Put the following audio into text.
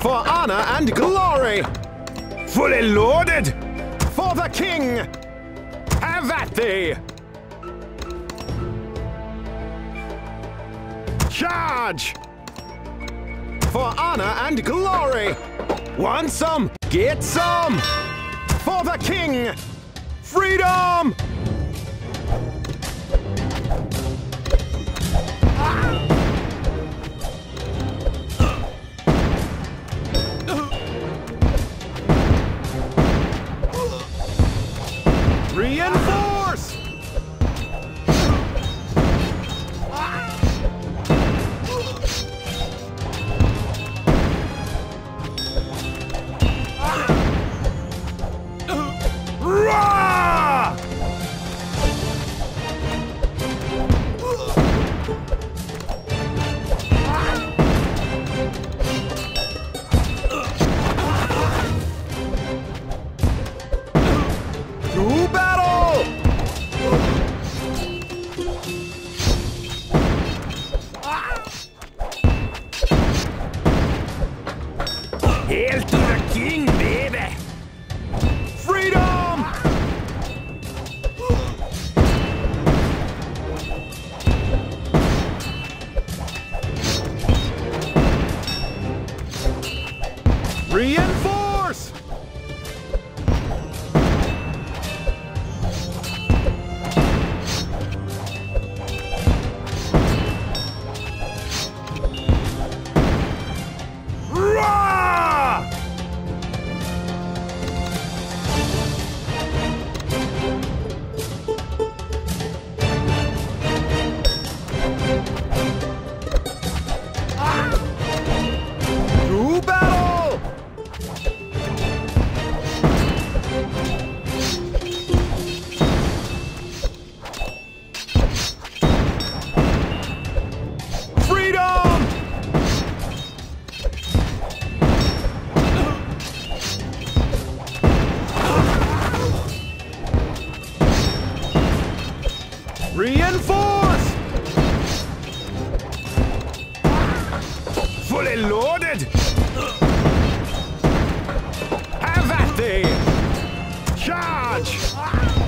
For honor and glory! Fully loaded! For the king! Have at thee! Charge! For honor and glory! Want some? Get some! For the king! Freedom! Reinforce! Hail to the king, baby! Freedom! Reinforce! Reinforce! Fully loaded! Have at thee! Charge!